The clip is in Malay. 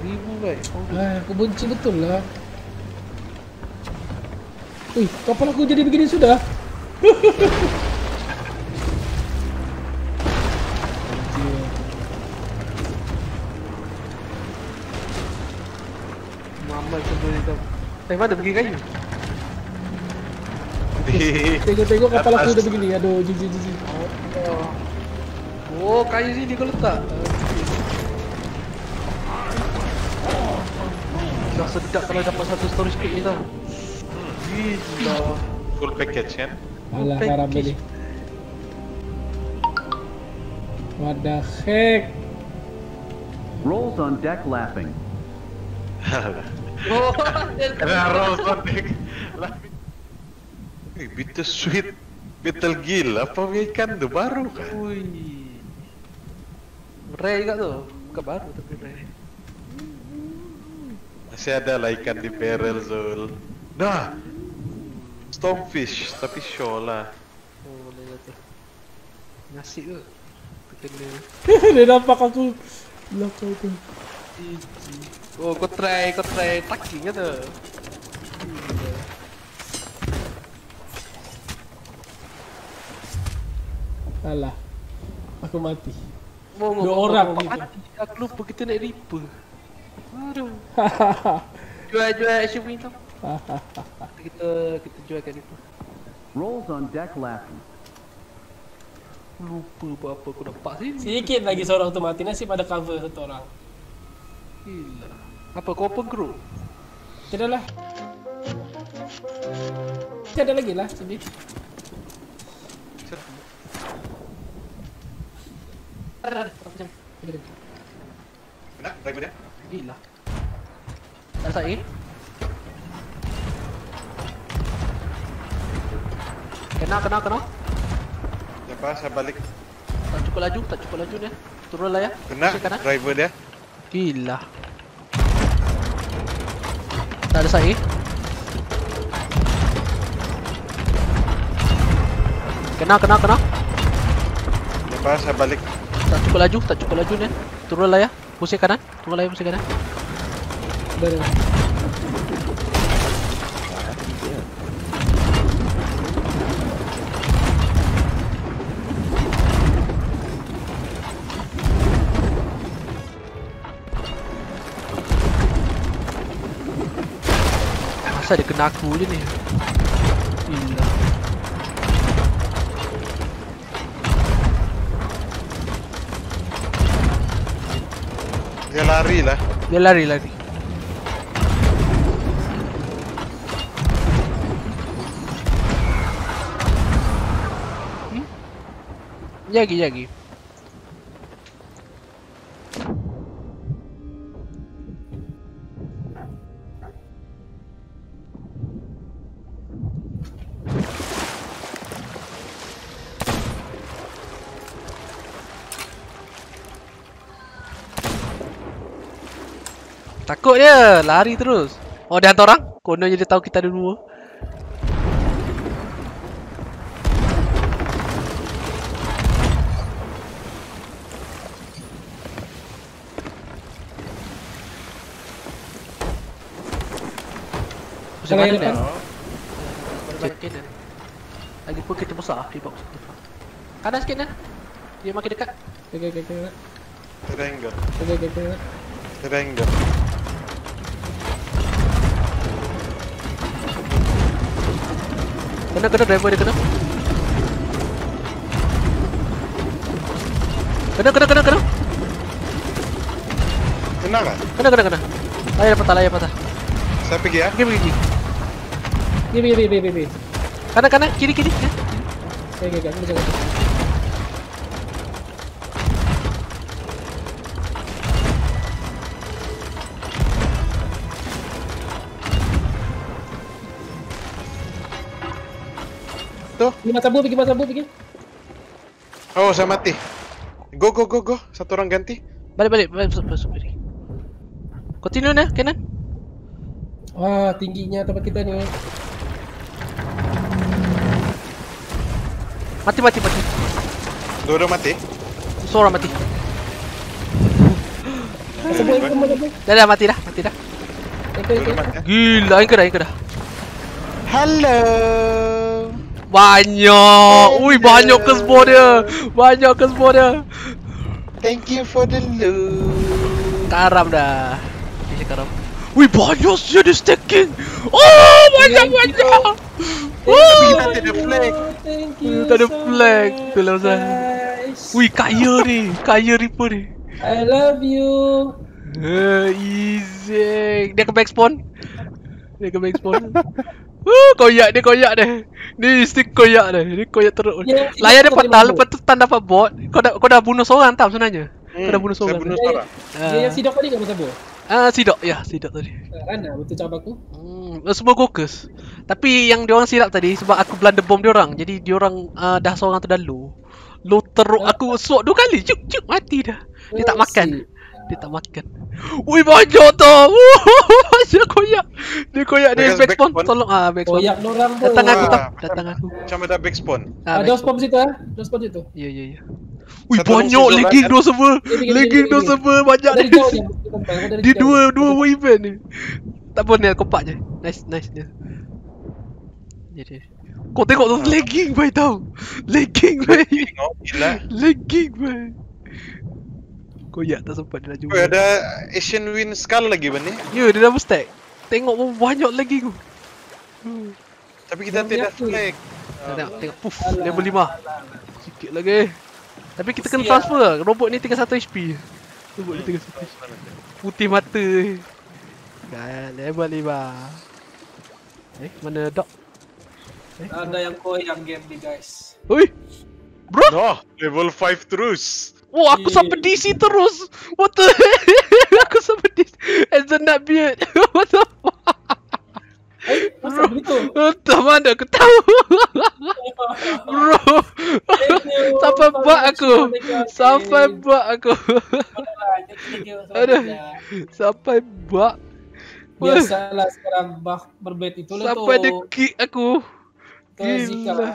ribu baik. Oh, Ah, aku benci betul lah. Ui, kapal aku jadi begini sudah. Muhammad sebelum itu. Eh, mana pergi kayu? Tengok-tengok kapal aku udah begini. Aduh, jijik jijik. Oh. Oh, kayu sini kau letak. Dah sedap kalau dapat satu storage kit ni tau. Gila. full package kan? Alah, Package. haram tadi. What the heck? Rolls on deck laughing. Oh, Kena Rose Sonic. Eh, bitter sweet. Beetle Gill. Apa punya ikan tu? Baru kan? Ui. Rare juga tu. Bukan baru tapi rare. Masih ada lah ikan di barrel Zul. Dah. Stormfish. Tapi show lah. Oh, boleh lah tu. Nasi tu. Kena. Dia nampak aku belakang tu. Oh, kau try, kau try tucking ke tu? Gila. Alah. Aku mati. Dua orang ni. Aku lupa kita naik Reaper. Aduh. Jual-jual action point tau. kita kita jual kat Reaper. Rolls on deck laughing. Lupa buat apa aku dapat sini. Sikit lagi seorang tu mati. Nasib ada cover satu orang. Gila. Apa kau open crew? Tidak lah. Tiada lagi lah sini. Ada ada macam. Ada ada. Kena? Gila. Tak saya. Kena kena kena. Siapa? Saya balik. Tak cukup laju, tak cukup laju dia. Turun lah ya. Kena? Kanan. Driver dia? Gila. Tak ada saya. Kena kena kena. Siapa? Saya balik. Tak cukup laju, tak cukup laju dia. Turun lah ya. Pusing kanan. Lah ya pusing kanan. Dah dah. Masa dia kena aku je ni. Gila. Dia lari lah. Dia lari lari. Hmm? Jagi jagi. Takut dia, lari terus. Oh, dia hantar orang? Kononnya dia tahu kita ada dua. Pusing mana dia? depan? Banyak kanan. Lagipun kita besar di box. Kanan sikit kan? Dia makin dekat. Okay, okay, okay. Triangle. Okay, okay, Kena kena driver dia kena. Kena kena kena kena. Kena kan? Kena kena kena. Layar patah layar patah. Saya pergi ya. Pergi pergi pergi. Ni, ni, ni. Kanan kanan kiri kiri. Ya. Okay, okay, okay. Aku tu. Pergi masa bu, pergi masa bu, pergi. Oh, saya mati. Go, go, go, go. Satu orang ganti. Balik balik balik masuk masuk kiri. Continue nah kanan. Wah, tingginya tempat kita ni. Mati mati mati. Dua-dua mati. Seorang mati. Buat yang mana Dah dah mati dah, mati dah. Mati ya? Gila, anchor dah, anchor dah. Hello. Banyak. Ui, banyak ke semua dia. Banyak ke semua dia. Thank you for the loot. Karam dah. Ini karam. Ui, banyak sih dia stacking. Oh, banyak banyak. Tapi kita tak ada flag. Thank you. Tak ada flag. Itulah Zah. guys. Ui, kaya ni. Kaya Reaper ni. I love you. Uh, easy. Dia ke back spawn. Dia ke back spawn. Uh, koyak dia koyak dia. Ni stick koyak dia. Ni koyak teruk. Ya, Layar dia patah lepas tu tan dapat bot. Kau dah kau dah bunuh seorang tau sebenarnya. Kau dah bunuh Hmm, Saya seorang. bunuh Dia, seorang. dia yang sidok tadi masa bu. Ah, sidok. Ya, sidok tadi. Kan ah, betul cakap aku. Hmm, semua gokers. Tapi yang diorang silap tadi sebab aku blunder bomb diorang. Jadi diorang uh, dah seorang tu dah low. Low teruk aku sword dua kali. Cuk cuk mati dah. Dia tak Oh, makan. Dia tak makan. Ui banyak tu. Dia koyak. Dia koyak dia Back-. Tolong ah back spawn. Koyak dorang tu. Datang aku tau. macam- Datang aku. Macam ada back spawn. Ah, Ada back spawn situ ah. Ada spawn situ. Ya ya ya. Ui banyak orang lagging seorang dua server. Lagging dia dua server banyak ni. Dia jauh. dua dua event ni. Tak apa Nel kopak je. Nice nice dia. Jadi kau tengok tu lagging boy tau. Lagging. Tengok, gila. Lagging boy. Koyak tak sempat dia nak jumpa. Ada Asian Win Skull lagi bang ni. Ya, dia double stack. Tengok pun banyak lagi. Hmm. Tapi kita tidak flag. Tengok, tengok. Puff, Alah. level 5. Sikit lagi. Tapi kita kena transfer. Robot ni tinggal 1 HP. Robot ni tinggal 1 HP. Putih mata. Kan, level 5. Eh, mana dog? Ada yang koyak game ni guys. Oi! Bro! No, level 5 terus. Oh, aku Eh. sampai DC terus! What the Aku sampai DC. As a nut beard. What the fuck? Eh, masa begitu? Entah mana aku tahu. Bro. Sampai bug aku. Sampai bug aku. Aduh. Sampai bug. Wah, Biasalah sekarang bah berbet itu lah Sampai tu. dia kick aku. Ke Zika. Gila.